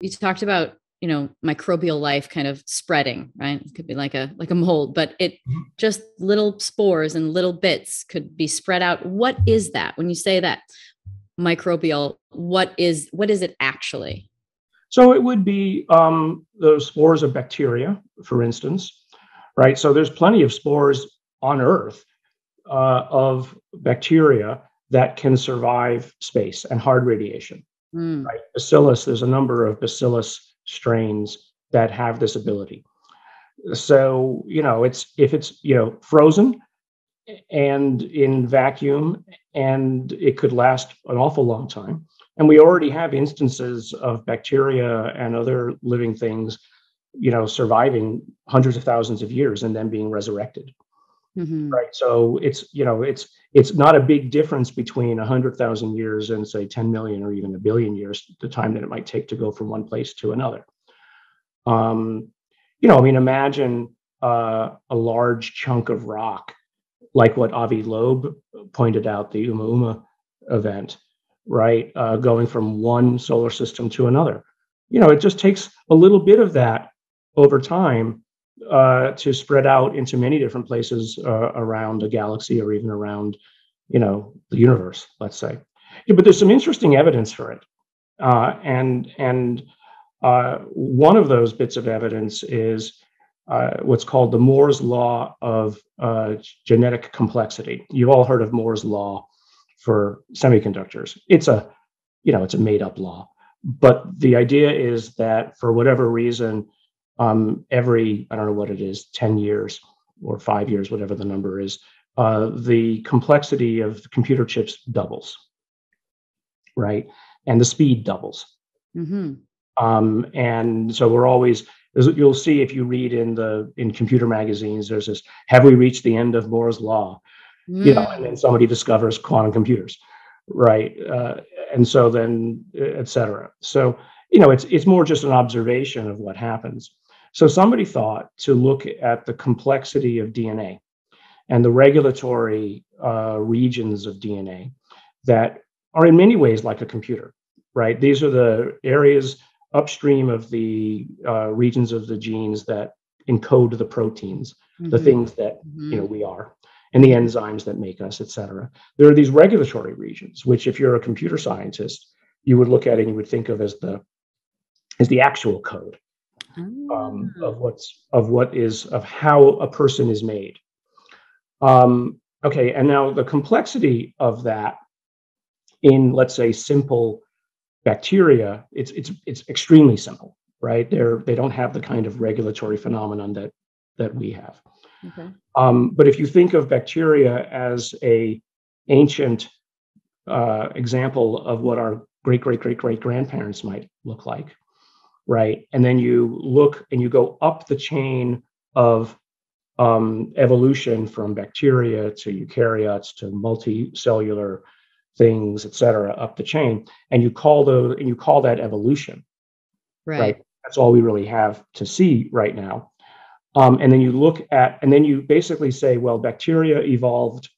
You talked about you know microbial life kind of spreading right? It could be like a like a mold but it mm-hmm. just little spores and little bits could be spread out. What is that? When you say that microbial what is what is it actually? So it would be um, the spores of bacteria for instance right? So there's plenty of spores on earth uh, of bacteria that can survive space and hard radiation mm. right bacillus there's a number of bacillus strains that have this ability. So, you know, it's if it's, you know, frozen and in vacuum and it could last an awful long time. And we already have instances of bacteria and other living things, you know, surviving hundreds of thousands of years and then being resurrected. Mm-hmm. Right. So it's, you know, it's it's not a big difference between 100,000 years and say 10 million or even a billion years, the time that it might take to go from one place to another. Um, you know, I mean, imagine uh, a large chunk of rock, like what Avi Loeb pointed out, the Oumuamua event, right? Uh, going from one solar system to another. You know, it just takes a little bit of that over time uh, to spread out into many different places uh, around a galaxy or even around, you know, the universe. Let's say, yeah, but there's some interesting evidence for it, uh, and and uh, one of those bits of evidence is uh, what's called the Moore's law of uh, genetic complexity. You've all heard of Moore's law for semiconductors. It's a, you know, it's a made-up law, but the idea is that for whatever reason, um, every I don't know what it is, ten years or five years, whatever the number is, uh, the complexity of computer chips doubles, right, and the speed doubles. Mm-hmm. Um, and so we're always you'll see if you read in the in computer magazines, there's this have we reached the end of Moore's law? Mm. You know, and then somebody discovers quantum computers, right? Uh, and so then et cetera. So you know, it's it's more just an observation of what happens. So somebody thought to look at the complexity of DNA and the regulatory uh, regions of DNA that are in many ways like a computer, right? These are the areas upstream of the uh, regions of the genes that encode the proteins, mm-hmm. the things that mm-hmm. you know we are, and the enzymes that make us, et cetera. There are these regulatory regions, which, if you're a computer scientist, you would look at and you would think of as the as the actual code um, of ah. what's of what is of how a person is made. Um, okay, and now the complexity of that in let's say simple bacteria, it's it's it's extremely simple, right? They're they don't have the kind of regulatory phenomenon that that we have. Okay. Um, but if you think of bacteria as a ancient uh, example of what our great great great great grandparents might look like, right? And then you look and you go up the chain of um, evolution from bacteria to eukaryotes to multicellular things, et cetera, up the chain, and you call those and you call that evolution. Right. right? That's all we really have to see right now. Um, and then you look at, and then you basically say, well, bacteria evolved,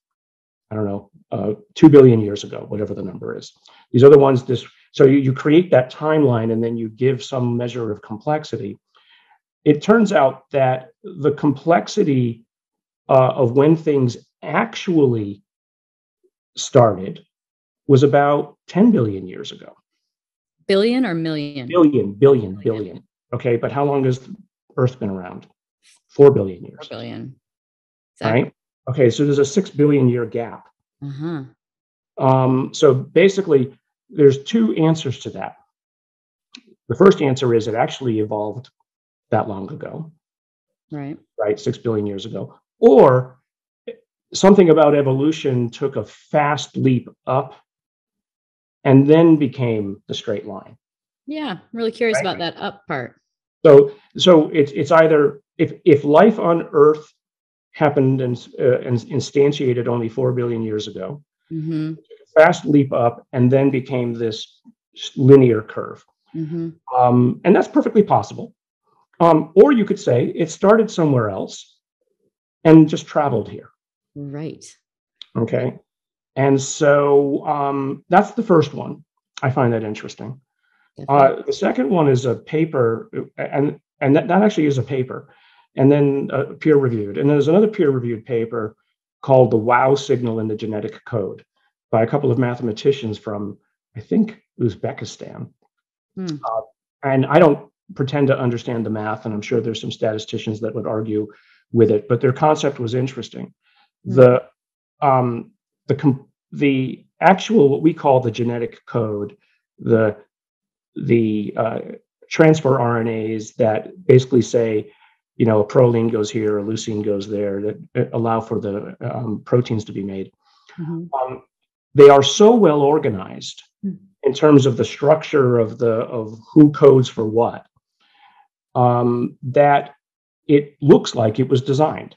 I don't know, uh, two billion years ago, whatever the number is. These are the ones this. So you, you create that timeline, and then you give some measure of complexity. It turns out that the complexity uh, of when things actually started was about 10 billion years ago. Billion or million? Billion, billion, billion. billion. Okay, but how long has Earth been around? Four billion years. Four billion. Exactly. Right? Okay, so there's a six billion year gap. Uh-huh. Um, so basically, there's two answers to that. The first answer is it actually evolved that long ago. Right. Right, six billion years ago. Or something about evolution took a fast leap up and then became the straight line. Yeah, I'm really curious right? about that up part. So, so it's it's either if if life on Earth happened and uh, and instantiated only four billion years ago, mm-hmm. Fast leap up, and then became this linear curve, mm-hmm. um, and that's perfectly possible. Um, or you could say it started somewhere else and just traveled here. Right. Okay. And so um, that's the first one. I find that interesting. Uh, the second one is a paper, and and that, that actually is a paper, and then uh, peer reviewed. And there's another peer reviewed paper called the Wow signal in the genetic code by a couple of mathematicians from, I think, Uzbekistan. Hmm. Uh, and I don't pretend to understand the math, and I'm sure there's some statisticians that would argue with it, but their concept was interesting. Hmm. The um, the the actual what we call the genetic code, the the uh, transfer RNAs that basically say, you know, a proline goes here, a leucine goes there, that allow for the um, proteins to be made. Mm-hmm. Um, they are so well organized mm-hmm. in terms of the structure of the of who codes for what um, that it looks like it was designed.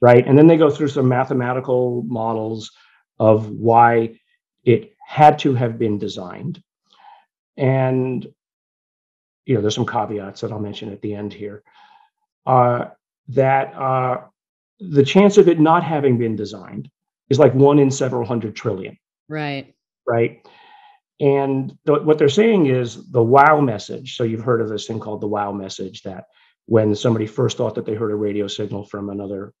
Right? And then they go through some mathematical models of why it had to have been designed. And you know there's some caveats that i'll mention at the end here. Uh, that uh, the chance of it not having been designed is like one in several hundred trillion right right and th- what they're saying is the wow message so you've heard of this thing called the wow message that when somebody first thought that they heard a radio signal from another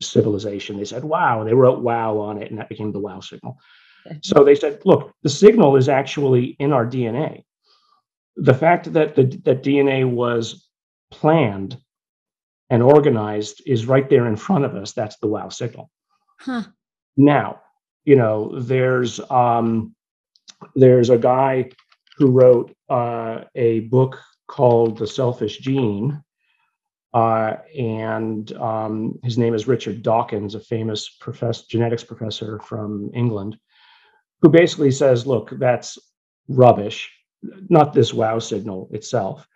civilization they said wow and they wrote wow on it and that became the wow signal so they said, look, the signal is actually in our DNA. The fact that the that DNA was planned and organized is right there in front of us. That's the wow signal. Huh. Now, you know, there's um, there's a guy who wrote uh, a book called The Selfish Gene. Uh, and um, his name is Richard Dawkins, a famous professor, genetics professor from England who basically says, look, that's rubbish, not this wow signal itself,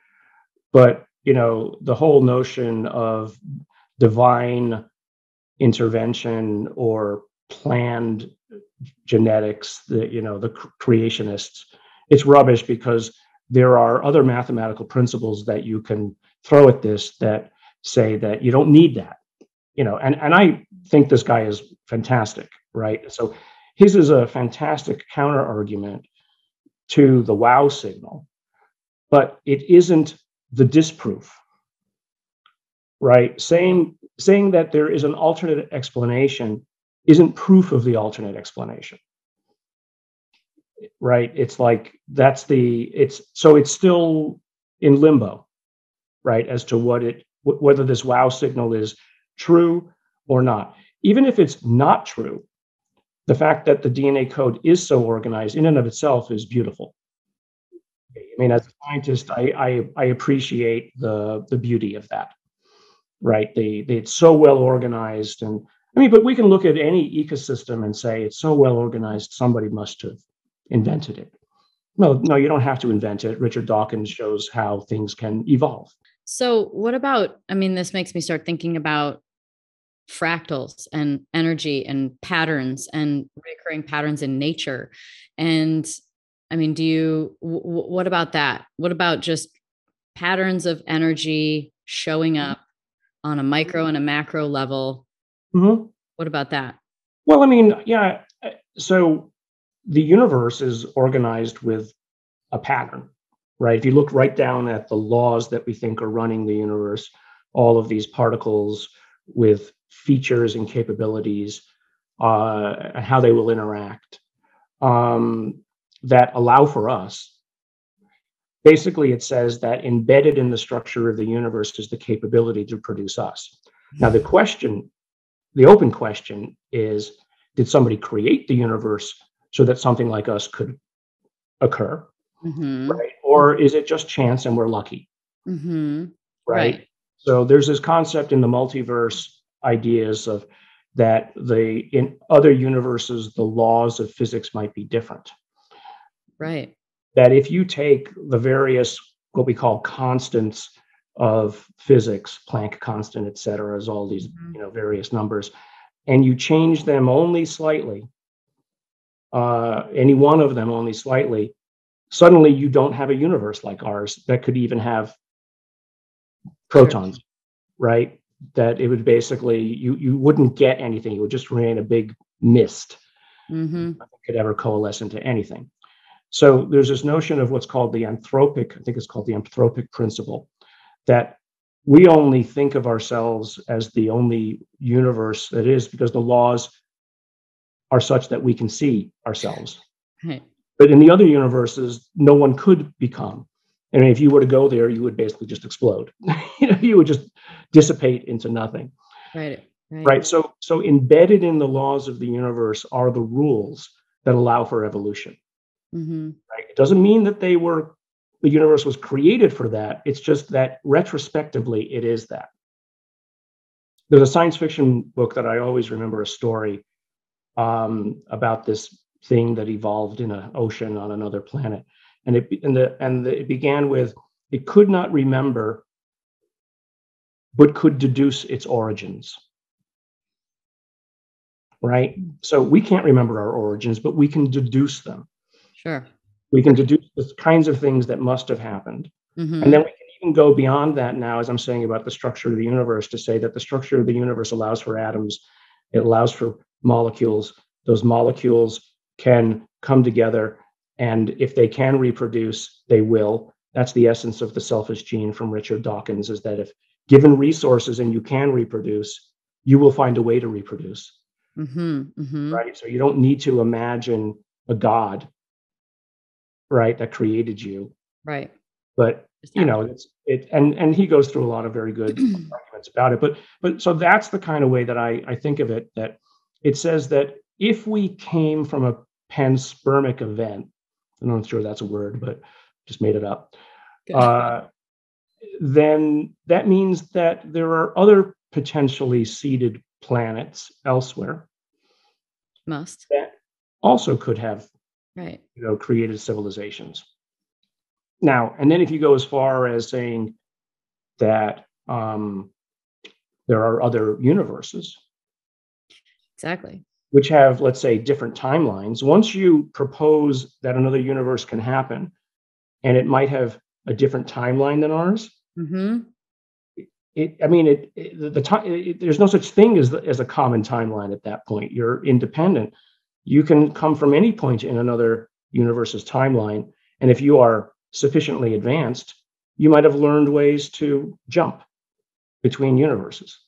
but you know, the whole notion of divine intervention or planned genetics, the you know, the creationists, it's rubbish because there are other mathematical principles that you can throw at this that say that you don't need that you know and and i think this guy is fantastic right so his is a fantastic counter argument to the wow signal, but it isn't the disproof. Right? Saying saying that there is an alternate explanation isn't proof of the alternate explanation. Right? It's like that's the it's so it's still in limbo, right, as to what it whether this wow signal is true or not. Even if it's not true, the fact that the DNA code is so organized in and of itself is beautiful. I mean, as a scientist, I, I, I appreciate the, the beauty of that, right? They, they, it's so well organized. And I mean, but we can look at any ecosystem and say it's so well organized, somebody must have invented it. No, no, you don't have to invent it. Richard Dawkins shows how things can evolve. So, what about? I mean, this makes me start thinking about fractals and energy and patterns and recurring patterns in nature and i mean do you w- what about that what about just patterns of energy showing up on a micro and a macro level mm-hmm. what about that well i mean yeah so the universe is organized with a pattern right if you look right down at the laws that we think are running the universe all of these particles with features and capabilities uh, and how they will interact um, that allow for us. Basically, it says that embedded in the structure of the universe is the capability to produce us. Now, the question, the open question is did somebody create the universe so that something like us could occur? Mm-hmm. Right? Or is it just chance and we're lucky? Mm-hmm. Right? right? So there's this concept in the multiverse ideas of that the in other universes the laws of physics might be different right that if you take the various what we call constants of physics planck constant et cetera as all these mm-hmm. you know various numbers and you change them only slightly uh, any one of them only slightly suddenly you don't have a universe like ours that could even have protons sure. right that it would basically you you wouldn't get anything. It would just remain a big mist. Mm-hmm. could ever coalesce into anything. So there's this notion of what's called the anthropic, I think it's called the anthropic principle, that we only think of ourselves as the only universe that is because the laws are such that we can see ourselves. Right. But in the other universes, no one could become. And if you were to go there, you would basically just explode. you know, you would just dissipate into nothing. Right. Right. right. So so embedded in the laws of the universe are the rules that allow for evolution. Mm-hmm. Right. It doesn't mean that they were the universe was created for that. It's just that retrospectively, it is that. There's a science fiction book that I always remember a story um, about this thing that evolved in an ocean on another planet, and it and the and the, it began with it could not remember, but could deduce its origins. Right. So we can't remember our origins, but we can deduce them. Sure we can deduce the kinds of things that must have happened. Mm-hmm. And then we can even go beyond that now, as I'm saying about the structure of the universe, to say that the structure of the universe allows for atoms, it allows for molecules. Those molecules can come together, and if they can reproduce, they will. That's the essence of the selfish gene from Richard Dawkins is that if given resources and you can reproduce, you will find a way to reproduce. Mm-hmm, mm-hmm. Right. So you don't need to imagine a God right that created you. Right. But you know it's it and and he goes through a lot of very good arguments about it. But but so that's the kind of way that i i think of it that it says that if we came from a panspermic event i'm not sure that's a word but just made it up uh, then that means that there are other potentially seeded planets elsewhere must. that also could have right. you know created civilizations. Now and then if you go as far as saying that um, there are other universes exactly. which have let's say different timelines once you propose that another universe can happen and it might have a different timeline than ours mm-hmm. it, i mean it, it the time there's no such thing as, as a common timeline at that point. You're independent you can come from any point in another universe's timeline. And if you are sufficiently advanced, you might have learned ways to jump between universes.